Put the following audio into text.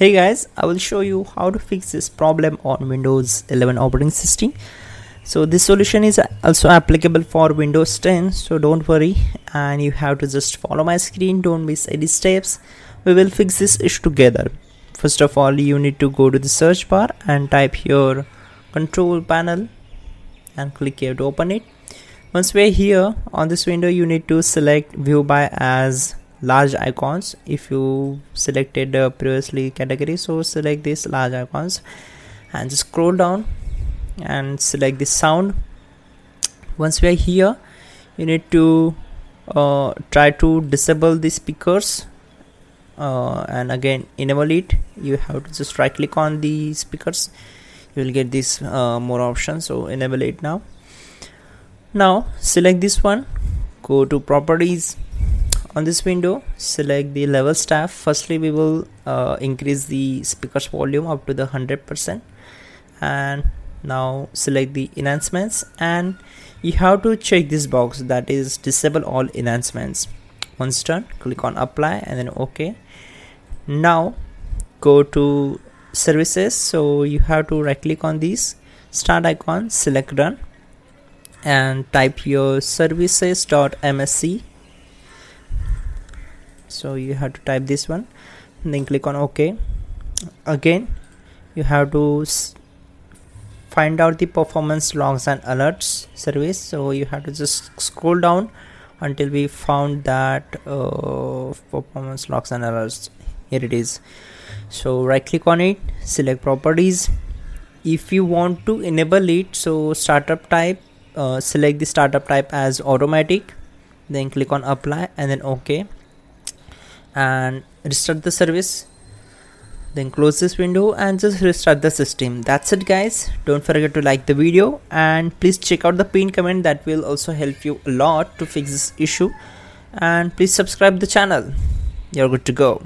Hey guys, I will show you how to fix this problem on Windows 11 operating system. So this solution is also applicable for Windows 10 so don't worry and you have to just follow my screen don't miss any steps. We will fix this issue together. First of all you need to go to the search bar and type your control panel and click here to open it. Once we're here on this window you need to select view by as large icons. If you selected uh, previously category so select this large icons and scroll down and select the sound. Once we are here you need to uh, try to disable the speakers uh, and again enable it. You have to just right click on the speakers. You will get this uh, more options so enable it now. Now select this one. Go to properties on this window select the levels tab. Firstly we will uh, increase the speakers volume up to the 100% and now select the enhancements. And you have to check this box that is disable all enhancements. Once done click on apply and then ok. Now go to services. So you have to right click on this start icon select run. And type your services.msc so you have to type this one then click on ok. Again you have to find out the performance logs and alerts service. So you have to just scroll down until we found that uh, performance logs and alerts. Here it is. So right click on it select properties. If you want to enable it so startup type uh, select the startup type as automatic then click on apply and then ok and restart the service then close this window and just restart the system. That's it guys. Don't forget to like the video and please check out the pin comment that will also help you a lot to fix this issue. And please subscribe the channel. You're good to go